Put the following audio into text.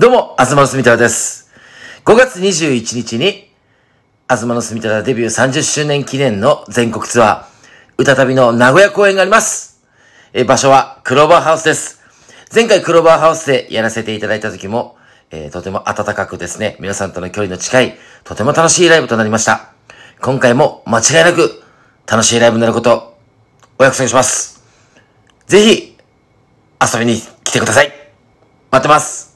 どうも、あずまのすみたらです。5月21日に、あずまのすみたらデビュー30周年記念の全国ツアー、歌旅の名古屋公演があります。え場所はクローバーハウスです。前回クローバーハウスでやらせていただいた時も、えーとても暖かくですね、皆さんとの距離の近い、とても楽しいライブとなりました。今回も間違いなく楽しいライブになること、お約束します。ぜひ、遊びに来てください。待ってます。